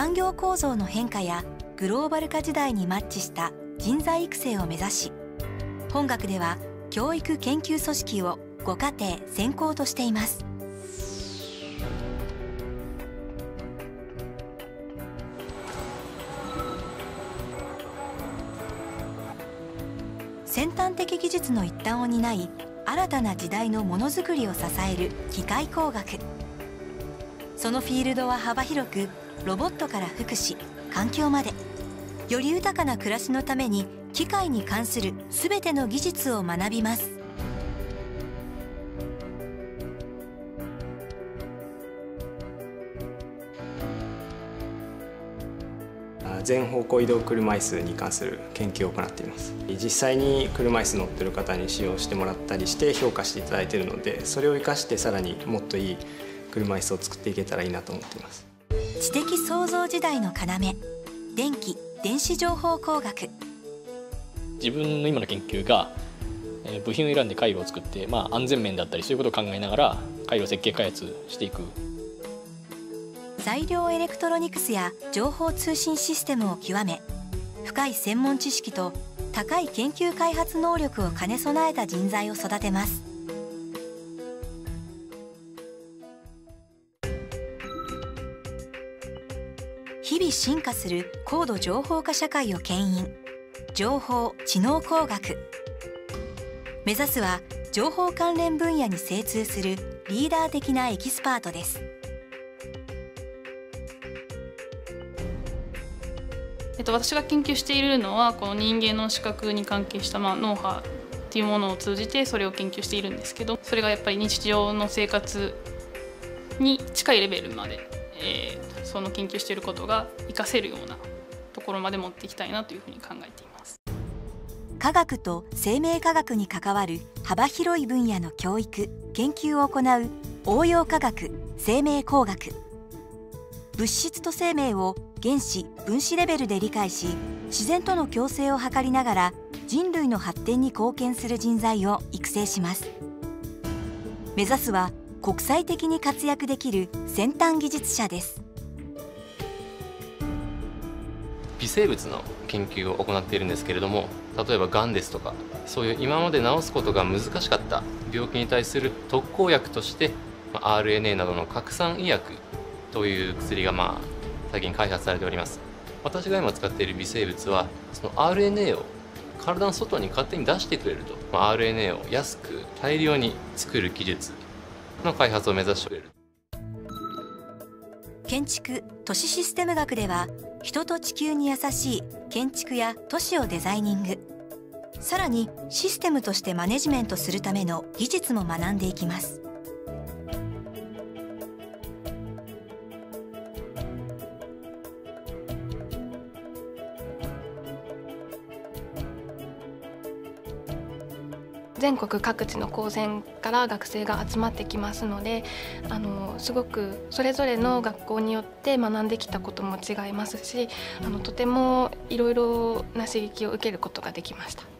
産業構造の変化やグローバル化時代にマッチした人材育成を目指し本学では教育研究組織をご家庭専攻としています。先端的技術の一端を担い新たな時代のものづくりを支える機械工学。そのフィールドは幅広くロボットから福祉環境まで。より豊かな暮らしのために機械に関する全ての技術を学びます。全方向移動車椅子に関する研究を行っています。実際に車椅子乗ってる方に使用してもらったりして評価していただいているのでそれを生かしてさらにもっといい車椅子を作っていけたらいいなと思っています。創造時代の要。電気電子情報工学。自分の今の研究が部品を選んで回路を作って、まあ、安全面だったりそういうことを考えながら回路設計開発していく。材料エレクトロニクスや情報通信システムを極め深い専門知識と高い研究開発能力を兼ね備えた人材を育てます進化する高度情報化社会を牽引。情報知能工学。目指すは情報関連分野に精通するリーダー的なエキスパートです。えっと、私が研究しているのはこの人間の視覚に関係した、まあ、脳波っていうものを通じてそれを研究しているんですけどそれがやっぱり日常の生活に近いレベルまで、えー、その研究していることが活かせるようなところまで持っていきたいなというふうに考えています。科学と生命科学に関わる幅広い分野の教育研究を行う応用科学生命工学物質と生命を原子分子レベルで理解し自然との共生を図りながら人類の発展に貢献する人材を育成します目指すは国際的に活躍できる先端技術者です。微生物の研究を行っているんですけれども例えばがんですとかそういう今まで治すことが難しかった病気に対する特効薬として RNA などの拡散医薬という薬がまあ最近開発されております。私が今使っている微生物はその RNA を体の外に勝手に出してくれると、まあ、RNA を安く大量に作る技術の開発を目指している建築都市システム学では人と地球に優しい建築や都市をデザイニング。さらにシステムとしてマネジメントするための技術も学んでいきます。全国各地の高専から学生が集まってきますのであのすごくそれぞれの学校によって学んできたことも違いますしあのとてもいろいろな刺激を受けることができました。